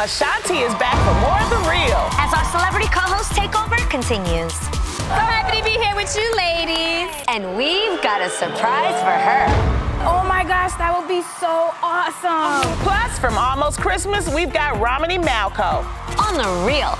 Ashanti is back for more of The Real. As our celebrity co-host takeover continues. So happy to be here with you ladies. And we've got a surprise for her. Oh my gosh, that would be so awesome. Plus, from Almost Christmas, we've got Romany Malco. On The Real.